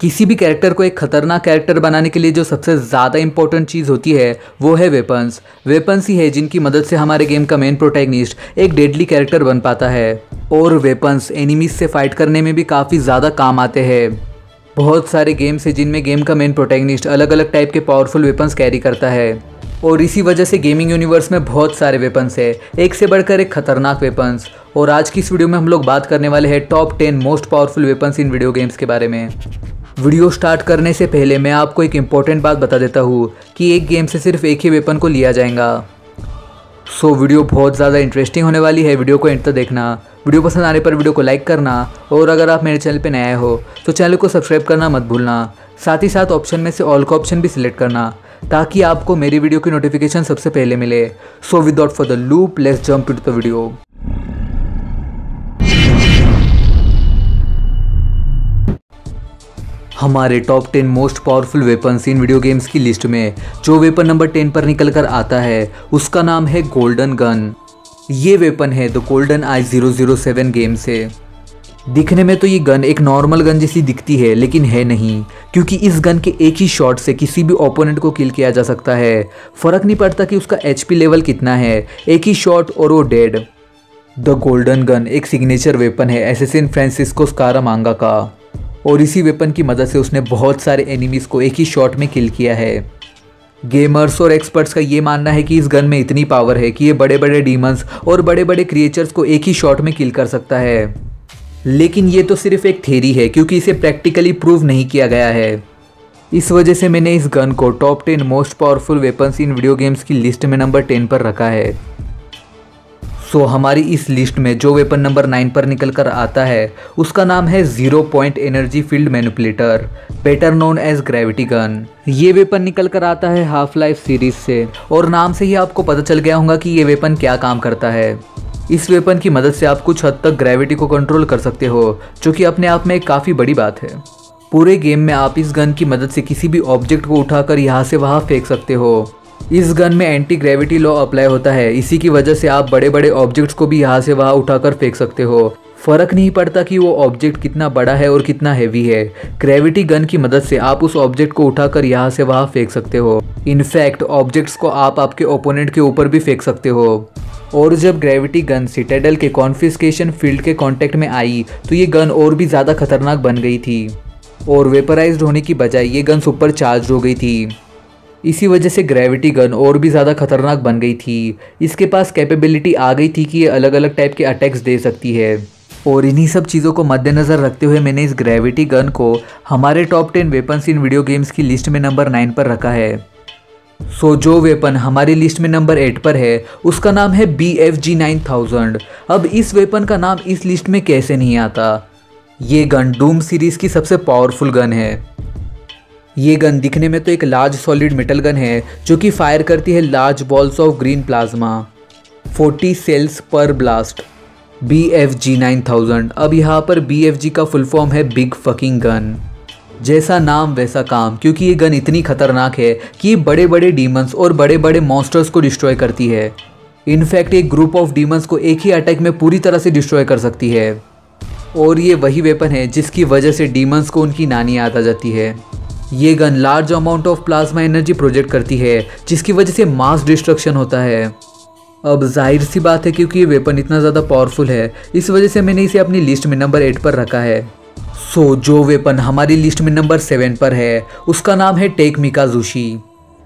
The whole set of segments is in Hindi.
किसी भी कैरेक्टर को एक खतरनाक कैरेक्टर बनाने के लिए जो सबसे ज़्यादा इंपॉर्टेंट चीज़ होती है, वो है वेपन्स वेपन्स ही है जिनकी मदद से हमारे गेम का मेन प्रोटैगनिस्ट एक डेडली कैरेक्टर बन पाता है। और वेपन्स एनिमीज से फाइट करने में भी काफ़ी ज़्यादा काम आते हैं। बहुत सारे गेम्स हैं जिनमें गेम का मेन प्रोटैगनिस्ट अलग अलग टाइप के पावरफुल वेपन्स कैरी करता है। और इसी वजह से गेमिंग यूनिवर्स में बहुत सारे वेपन्स है। एक से बढ़कर एक खतरनाक वेपन्स और आज की इस वीडियो में हम लोग बात करने वाले हैं top ten most powerful weapons in video games के बारे में। वीडियो स्टार्ट करने से पहले मैं आपको एक इंपॉर्टेंट बात बता देता हूँ कि एक गेम से सिर्फ़ एक ही वेपन को लिया जाएगा। सो so, वीडियो बहुत ज़्यादा इंटरेस्टिंग होने वाली है। वीडियो को एंड तक देखना। वीडियो पसंद आने पर वीडियो को लाइक करना। और अगर आप मेरे चैनल पर नए हो तो चैनल को सब्सक्राइब करना मत भूलना। साथ ही साथ ऑप्शन में से ऑल का ऑप्शन भी सिलेक्ट करना ताकि आपको मेरी वीडियो की नोटिफिकेशन सबसे पहले मिले। So without for the loop less jump to the video हमारे top ten most powerful weapons in video games की लिस्ट में, जो वेपन नंबर टेन पर निकल कर आता है, उसका नाम है गोल्डन गन ये वेपन है the golden eye zero zero seven game से। दिखने में तो ये गन एक नॉर्मल गन जैसी दिखती है, लेकिन है नहीं, क्योंकि इस गन के एक ही शॉट से किसी भी ओपोनेंट को किल किया जा सकता है। फ़र्क नहीं पड़ता कि उसका एचपी लेवल कितना है, एक ही शॉट और वो डेड द गोल्डन गन एक सिग्नेचर वेपन है एसेसिन फ्रांसिस्को स्कारा मांगा का। और इसी वेपन की मदद से उसने बहुत सारे एनिमीज को एक ही शॉट में किल किया है। गेमर्स और एक्सपर्ट्स का ये मानना है कि इस गन में इतनी पावर है कि ये बड़े बड़े डीमंस और बड़े बड़े क्रिएचर्स को एक ही शॉट में किल कर सकता है। लेकिन ये तो सिर्फ़ एक थेरी है, क्योंकि इसे प्रैक्टिकली प्रूव नहीं किया गया है। इस वजह से मैंने इस गन को top ten most powerful weapons in video games की लिस्ट में नंबर टेन पर रखा है। सो हमारी इस लिस्ट में जो वेपन नंबर नाइन पर निकल कर आता है, उसका नाम है zero point energy field manipulator better known as gravity gun ये वेपन निकल कर आता है हाफ़ लाइफ सीरीज़ से, और नाम से ही आपको पता चल गया होगा कि ये वेपन क्या काम करता है। इस वेपन की मदद से आप कुछ हद तक ग्रेविटी को कंट्रोल कर सकते हो, जो कि अपने आप में एक काफ़ी बड़ी बात है। पूरे गेम में आप इस गन की मदद से किसी भी ऑब्जेक्ट को उठाकर यहाँ से वहाँ फेंक सकते हो। इस गन में एंटी ग्रेविटी लॉ अप्लाई होता है। इसी की वजह से आप बड़े बड़े ऑब्जेक्ट्स को भी यहाँ से वहाँ उठाकर फेंक सकते हो। फ़र्क नहीं पड़ता कि वो ऑब्जेक्ट कितना बड़ा है और कितना हैवी है। ग्रेविटी गन की मदद से आप उस ऑब्जेक्ट को उठाकर यहाँ से वहाँ फेंक सकते हो। इनफैक्ट ऑब्जेक्ट्स को आप आपके ओपोनेंट के ऊपर भी फेंक सकते हो। और जब ग्रेविटी गन सिटाडेल के कॉन्फिस्केशन फ़ील्ड के कॉन्टेक्ट में आई तो ये गन और भी ज़्यादा खतरनाक बन गई थी। और वेपराइज होने की बजाय ये गन सुपर चार्ज हो गई थी। इसी वजह से ग्रेविटी गन और भी ज़्यादा खतरनाक बन गई थी। इसके पास कैपेबिलिटी आ गई थी कि ये अलग अलग टाइप के अटैक्स दे सकती है। और इन्हीं सब चीज़ों को मद्देनज़र रखते हुए मैंने इस ग्रेविटी गन को हमारे top ten weapons in video games की लिस्ट में नंबर नाइन पर रखा है। सो so, जो वेपन हमारी लिस्ट में नंबर एट पर है उसका नाम है B F G nine thousand अब इस वेपन का नाम इस लिस्ट में कैसे नहीं आता? ये गन डूम सीरीज़ की सबसे पावरफुल गन है। ये गन दिखने में तो एक लार्ज सॉलिड मेटल गन है, जो कि फायर करती है large balls of green plasma 40 cells पर blast B F G nine thousand अब यहाँ पर बी एफ़ जी का फुल फॉर्म है बिग फकिंग गन जैसा नाम, वैसा काम, क्योंकि ये गन इतनी खतरनाक है कि ये बड़े बड़े डीमंस और बड़े बड़े मॉन्स्टर्स को डिस्ट्रॉय करती है। इनफैक्ट एक ग्रुप ऑफ़ डीमंस को एक ही अटैक में पूरी तरह से डिस्ट्रॉय कर सकती है। और ये वही वेपन है जिसकी वजह से डीमंस को उनकी नानी याद आ जाती है। ये gun large amount of plasma energy project करती है जिसकी वजह से मास डिस्ट्रक्शन होता है। अब ज़ाहिर सी बात है क्योंकि ये वेपन इतना ज़्यादा पावरफुल है इस वजह से मैंने इसे अपनी लिस्ट में नंबर एट पर रखा है। सो so, जो वेपन हमारी लिस्ट में नंबर सेवन पर है उसका नाम है टेक मिका जोशी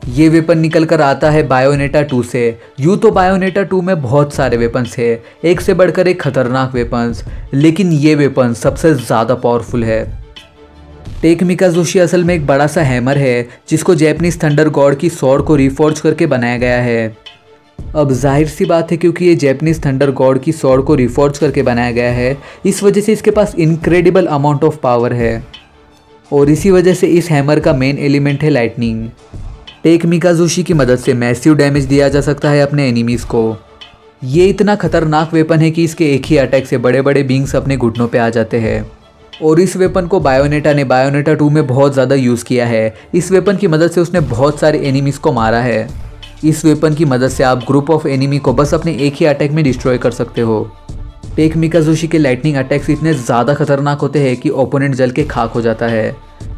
ये वेपन निकल कर आता है बायोनेटा टू से। यूँ तो बायोनेटा टू में बहुत सारे वेपन्स है एक से बढ़कर एक खतरनाक वेपन्स लेकिन ये वेपन सबसे ज़्यादा पावरफुल है। टेक मिका जोशी असल में एक बड़ा सा हैमर है, जिसको जैपनीज थंडर गॉड की सौर को रिफॉर्ज करके बनाया गया है। अब ज़ाहिर सी बात है क्योंकि ये जैपनीज थंडर गॉड की सॉर्ड को रिफॉर्ज करके बनाया गया है, इस वजह से इसके पास इनक्रेडिबल अमाउंट ऑफ़ पावर है। और इसी वजह से इस हैमर का मेन एलिमेंट है लाइटनिंग टेक मिकाजोशी की मदद से मैसिव डैमेज दिया जा सकता है अपने एनिमीज़ को। ये इतना खतरनाक वेपन है कि इसके एक ही अटैक से बड़े बड़े बींग्स अपने घुटनों पे आ जाते हैं। और इस वेपन को बायोनेटा ने बायोनेटा टू में बहुत ज़्यादा यूज़ किया है। इस वेपन की मदद से उसने बहुत सारे एनिमीज़ को मारा है। इस वेपन की मदद से आप ग्रुप ऑफ़ एनिमी को बस अपने एक ही अटैक में डिस्ट्रॉय कर सकते हो। टेक मिकाजोशी के लाइटनिंग अटैक्स इतने ज़्यादा खतरनाक होते हैं कि ओपोनेंट जल के खाक हो जाता है।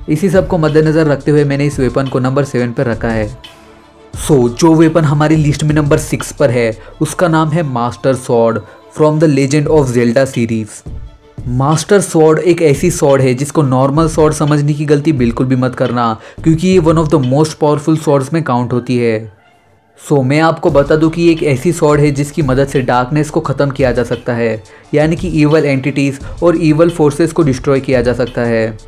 इसी सबको मद्देनज़र रखते हुए मैंने इस वेपन को नंबर सेवन पर रखा है। सो so, जो वेपन हमारी लिस्ट में नंबर सिक्स पर है उसका नाम है master sword from the legend of Zelda series master sword एक ऐसी सॉर्ड है जिसको नॉर्मल सॉर्ड समझने की गलती बिल्कुल भी मत करना क्योंकि ये one of the most powerful swords में काउंट होती है। सो so, मैं आपको बता दूँ कि एक ऐसी सॉर्ड है जिसकी मदद से डार्कनेस को ख़त्म किया जा सकता है यानी कि ईवल एंटिटीज़ और ईवल फोर्सेस को डिस्ट्रॉय किया जा सकता है।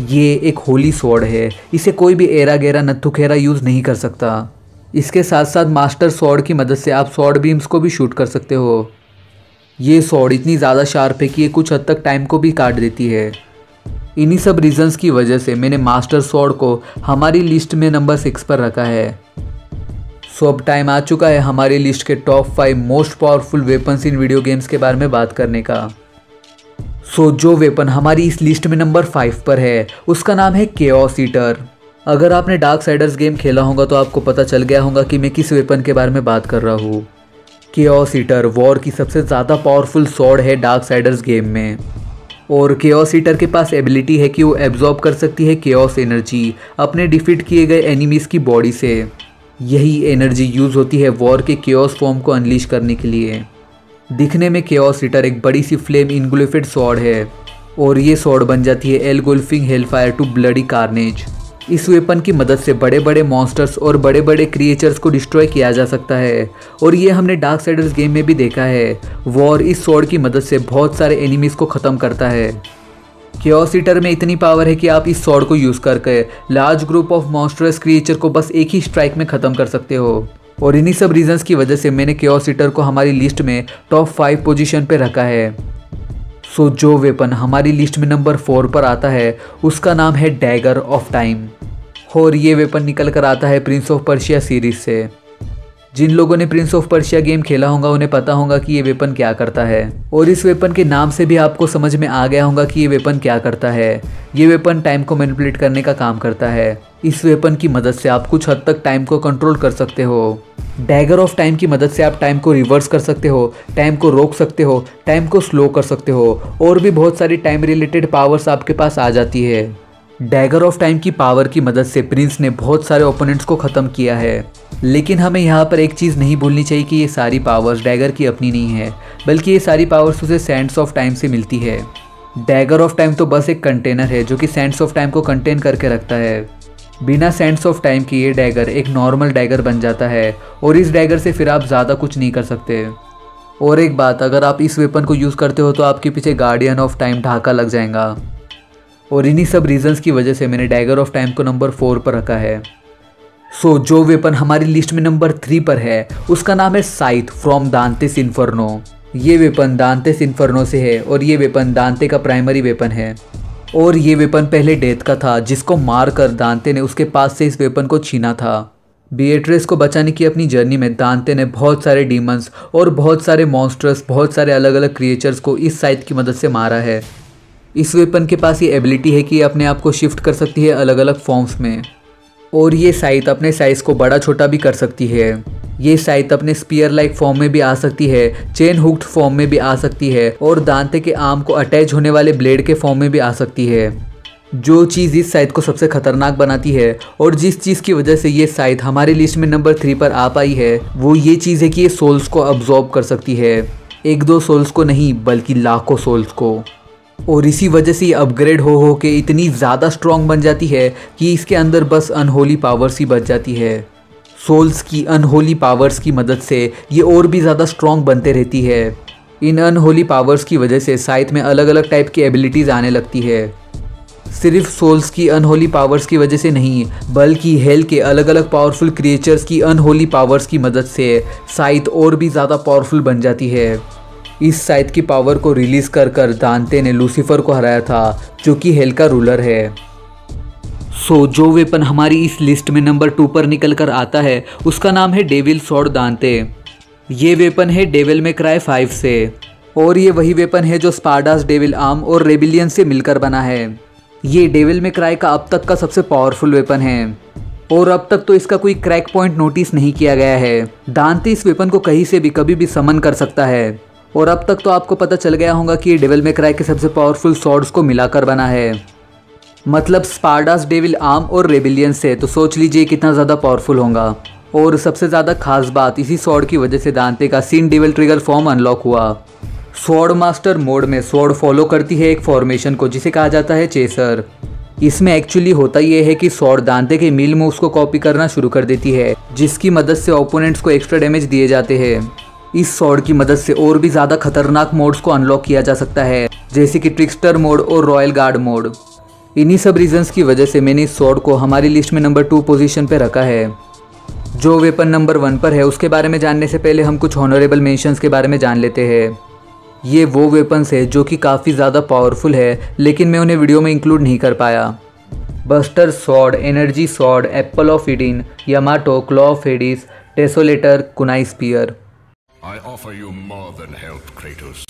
ये एक होली सॉर्ड है इसे कोई भी एरा गेरा नत्थु खेरा यूज़ नहीं कर सकता। इसके साथ साथ मास्टर सॉर्ड की मदद से आप सॉर्ड बीम्स को भी शूट कर सकते हो। ये सॉर्ड इतनी ज़्यादा शार्प है कि ये कुछ हद तक टाइम को भी काट देती है। इन्हीं सब रीजंस की वजह से मैंने मास्टर सॉर्ड को हमारी लिस्ट में नंबर सिक्स पर रखा है। सो अब टाइम आ चुका है हमारी लिस्ट के top five most powerful weapons in video games के बारे में बात करने का। सो जो वेपन हमारी इस लिस्ट में नंबर फाइव पर है, उसका नाम है केओस ईटर अगर आपने डार्क साइडर्स गेम खेला होगा तो आपको पता चल गया होगा कि मैं किस वेपन के बारे में बात कर रहा हूँ। केओस ईटर वॉर की सबसे ज़्यादा पावरफुल सॉर्ड है डार्क साइडर्स गेम में। और केओस ईटर के पास एबिलिटी है कि वो एब्जॉर्ब कर सकती है केओस एनर्जी अपने डिफीट किए गए एनिमीज़ की बॉडी से। यही एनर्जी यूज़ होती है वॉर के केओस फॉर्म को अनलीश करने के लिए। दिखने में केओस रीटर एक बड़ी सी फ्लेम इनगुलेफेड सॉर्ड है। और ये सॉर्ड बन जाती है L golfing hellfire to bloody carnage इस वेपन की मदद से बड़े बड़े मॉन्स्टर्स और बड़े बड़े क्रिएचर्स को डिस्ट्रॉय किया जा सकता है। और ये हमने डार्क साइडर्स गेम में भी देखा है। वॉर इस सॉर्ड की मदद से बहुत सारे एनिमीज़ को ख़त्म करता है। क्योसिटर में इतनी पावर है कि आप इस सॉर्ड को यूज़ करके large group of monstrous creature को बस एक ही स्ट्राइक में ख़त्म कर सकते हो। और इन्हीं सब रीजंस की वजह से मैंने क्योसिटर को हमारी लिस्ट में टॉप फाइव पोजीशन पे रखा है। सो जो वेपन हमारी लिस्ट में नंबर फोर पर आता है, उसका नाम है डैगर ऑफ़ टाइम और ये वेपन निकल कर आता है प्रिंस ऑफ़ पर्शिया सीरीज़ से। जिन लोगों ने प्रिंस ऑफ़ पर्शिया गेम खेला होगा, उन्हें पता होगा कि ये वेपन क्या करता है। और इस वेपन के नाम से भी आपको समझ में आ गया होगा कि ये वेपन क्या करता है। ये वेपन टाइम को मैनिपुलेट करने का काम करता है। इस वेपन की मदद से आप कुछ हद तक टाइम को कंट्रोल कर सकते हो। डैगर ऑफ़ टाइम की मदद से आप टाइम को रिवर्स कर सकते हो टाइम को रोक सकते हो टाइम को स्लो कर सकते हो, और भी बहुत सारी टाइम रिलेटेड पावर्स आपके पास आ जाती है। डैगर ऑफ़ टाइम की पावर की मदद से प्रिंस ने बहुत सारे ओपोनेंट्स को ख़त्म किया है। लेकिन हमें यहाँ पर एक चीज़ नहीं भूलनी चाहिए कि ये सारी पावर्स डैगर की अपनी नहीं है, बल्कि ये सारी पावर्स उसे सेंट्स ऑफ़ टाइम से मिलती है। डैगर ऑफ़ टाइम तो बस एक कंटेनर है, जो कि सेंट्स ऑफ़ टाइम को कंटेन करके रखता है। बिना सेंस ऑफ़ टाइम की ये डैगर एक नॉर्मल डैगर बन जाता है और इस डैगर से फिर आप ज़्यादा कुछ नहीं कर सकते। और एक बात अगर आप इस वेपन को यूज़ करते हो तो आपके पीछे गार्डियन ऑफ़ टाइम ढाका लग जाएगा। और इन्हीं सब रीजंस की वजह से मैंने डैगर ऑफ़ टाइम को नंबर फोर पर रखा है। सो so, जो वेपन हमारी लिस्ट में नंबर थ्री पर है उसका नाम है साइथ फ्रॉम दांते सिन्फर्नो ये वेपन दांते सिन्फर्नो से है और ये वेपन दांते का प्राइमरी वेपन है। और ये वेपन पहले डेथ का था, जिसको मार कर दांते ने उसके पास से इस वेपन को छीना था। बीएट्रेस को बचाने की अपनी जर्नी में दांते ने बहुत सारे डीमंस और बहुत सारे मॉन्स्टर्स बहुत सारे अलग अलग क्रिएचर्स को इस साइथ की मदद से मारा है। इस वेपन के पास ये एबिलिटी है कि अपने आप को शिफ्ट कर सकती है अलग अलग फॉर्म्स में। और ये साइट अपने साइज़ को बड़ा छोटा भी कर सकती है। ये साइट अपने स्पीयर लाइक फॉर्म में भी आ सकती है चेन हुक्ड फॉर्म में भी आ सकती है और दांते के आर्म को अटैच होने वाले ब्लेड के फॉर्म में भी आ सकती है। जो चीज़ इस साइट को सबसे खतरनाक बनाती है और जिस चीज़ की वजह से ये साइट हमारी लिस्ट में नंबर थ्री पर आ पाई है, वो ये चीज़ है कि ये सोल्स को अब्जॉर्ब कर सकती है। एक दो सोल्स को नहीं, बल्कि लाखों सोल्स को। और इसी वजह से ये अपग्रेड हो हो के इतनी ज़्यादा स्ट्रॉन्ग बन जाती है कि इसके अंदर बस अनहोली पावर्स ही बच जाती है। सोल्स की अनहोली पावर्स की मदद से ये और भी ज़्यादा स्ट्रॉन्ग बनते रहती है। इन अनहोली पावर्स की वजह से साइथ में अलग अलग टाइप की एबिलिटीज़ आने लगती है। सिर्फ़ सोल्स की अनहोली पावर्स की वजह से नहीं, बल्कि हेल के अलग अलग पावरफुल क्रिएचर्स की अनहोली पावर्स की मदद से साइथ और भी ज़्यादा पावरफुल बन जाती है। इस साइथ की पावर को रिलीज़ कर कर दानते ने लूसीफर को हराया था, जो कि हेल का रूलर है। सो so, जो वेपन हमारी इस लिस्ट में नंबर टू पर निकल कर आता है उसका नाम है डेविल सॉर्ड दांते। ये वेपन है डेविल में क्राई फाइव से। और ये वही वेपन है जो स्पार्डास डेविल आर्म और रेबिलियन से मिलकर बना है। ये डेविल में क्राई का अब तक का सबसे पावरफुल वेपन है। और अब तक तो इसका कोई क्रैक पॉइंट नोटिस नहीं किया गया है। दांते इस वेपन को कहीं से भी कभी भी समन कर सकता है। और अब तक तो आपको पता चल गया होगा कि ये डेविल में क्राई के सबसे पावरफुल सॉर्ड्स को मिलाकर बना है। मतलब स्पार्डास डेविल आर्म और रेबिलियन से। तो सोच लीजिए कितना ज़्यादा पावरफुल होगा। और सबसे ज़्यादा खास बात, इसी सॉर्ड की वजह से दांते का sin devil trigger form unlock हुआ। स्वॉर्ड मास्टर मोड में स्वॉर्ड फॉलो करती है एक फॉर्मेशन को, जिसे कहा जाता है चेसर इसमें एक्चुअली होता यह है कि स्वॉर्ड दांते के मिल मूव्स को कॉपी करना शुरू कर देती है, जिसकी मदद से ओपोनेंट्स को एक्स्ट्रा डैमेज दिए जाते हैं। इस स्वॉर्ड की मदद से और भी ज़्यादा खतरनाक मोड्स को अनलॉक किया जा सकता है, जैसे कि ट्रिक्स्टर मोड और रॉयल गार्ड मोड इन्हीं सब रीजंस की वजह से मैंने इस स्वॉर्ड को हमारी लिस्ट में नंबर टू पोजीशन पर रखा है जो वेपन नंबर वन पर है उसके बारे में जानने से पहले हम कुछ ऑनरेबल मेंशंस के बारे में जान लेते हैं ये वो वेपन्स है जो कि काफ़ी ज़्यादा पावरफुल है लेकिन मैं उन्हें वीडियो में इंक्लूड नहीं कर पाया buster sword energy sword apple of Eden Yamato claw of Hades desolator kunai spear I offer you more than health, Kratos.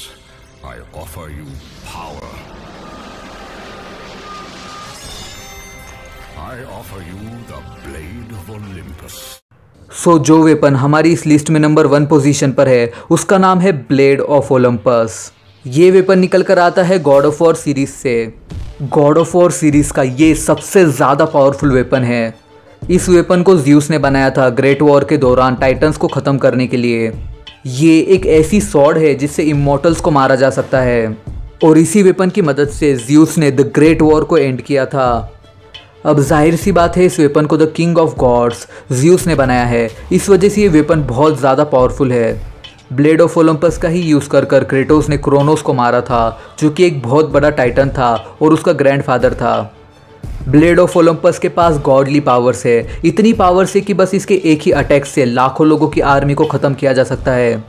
I offer you power. I offer you the blade of Olympus. So so, जो वेपन हमारी इस लिस्ट में नंबर वन पोजीशन पर है उसका नाम है ब्लेड ऑफ़ ओलंपस ये वेपन निकल कर आता है गॉड ऑफ़ वॉर सीरीज़ से. गॉड ऑफ़ वॉर सीरीज़ का ये सबसे ज़्यादा पावरफुल वेपन है. इस वेपन को ज्यूस ने बनाया था ग्रेट वॉर के दौरान टाइटन्स को ख़त्म करने के लिए. ये एक ऐसी सॉर्ड है जिससे इमोटल्स को मारा जा सकता है. और इसी वेपन की मदद से ज्यूस ने द ग्रेट वॉर को एंड किया था. अब ज़ाहिर सी बात है, इस वेपन को the king of gods Zeus ने बनाया है। इस वजह से ये वेपन बहुत ज़्यादा पावरफुल है। ब्लेड ऑफ़ ओलंपस का ही यूज़ कर कर क्रेटोस ने क्रोनोस को मारा था, जो कि एक बहुत बड़ा टाइटन था और उसका ग्रैंडफादर था। ब्लेड ऑफ़ ओलंपस के पास गॉडली पावर्स है। इतनी पावर्स है कि बस इसके एक ही अटैक से लाखों लोगों की आर्मी को ख़त्म किया जा सकता है।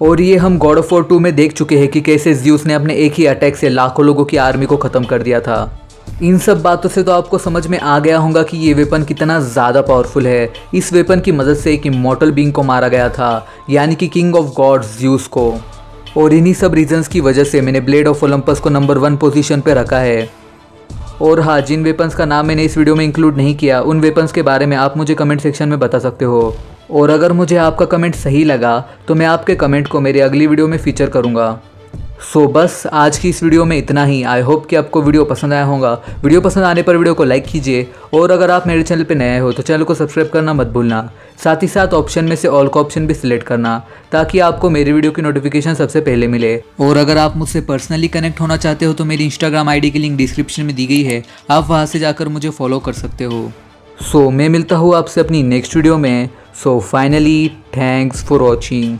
और ये हम गॉड ऑफ़ वॉर टू में देख चुके हैं कि कैसे ज्यूस ने अपने एक ही अटैक से लाखों लोगों की आर्मी को ख़त्म कर दिया था। इन सब बातों से तो आपको समझ में आ गया होगा कि ये वेपन कितना ज़्यादा पावरफुल है। इस वेपन की मदद से एक इमोटल बींग को मारा गया था, यानी कि किंग ऑफ़ गॉड्स ज्यूस को। और इन्हीं सब रीजंस की वजह से मैंने ब्लेड ऑफ़ ओलंपस को नंबर वन पोजीशन पे रखा है। और हाँ जिन वेपन्स का नाम मैंने इस वीडियो में इंक्लूड नहीं किया, उन वेपन्स के बारे में आप मुझे कमेंट सेक्शन में बता सकते हो। और अगर मुझे आपका कमेंट सही लगा तो मैं आपके कमेंट को मेरी अगली वीडियो में फीचर करूँगा। सो so, बस आज की इस वीडियो में इतना ही। आई होप कि आपको वीडियो पसंद आया होगा। वीडियो पसंद आने पर वीडियो को लाइक कीजिए। और अगर आप मेरे चैनल पर नए हो तो चैनल को सब्सक्राइब करना मत भूलना। साथ ही साथ ऑप्शन में से ऑल का ऑप्शन भी सिलेक्ट करना ताकि आपको मेरी वीडियो की नोटिफिकेशन सबसे पहले मिले। और अगर आप मुझसे पर्सनली कनेक्ट होना चाहते हो तो मेरी इंस्टाग्राम आई की लिंक डिस्क्रिप्शन में दी गई है। आप वहाँ से जाकर मुझे फॉलो कर सकते हो। सो so, मैं मिलता हूँ आपसे अपनी नेक्स्ट वीडियो में। So finally thanks for watching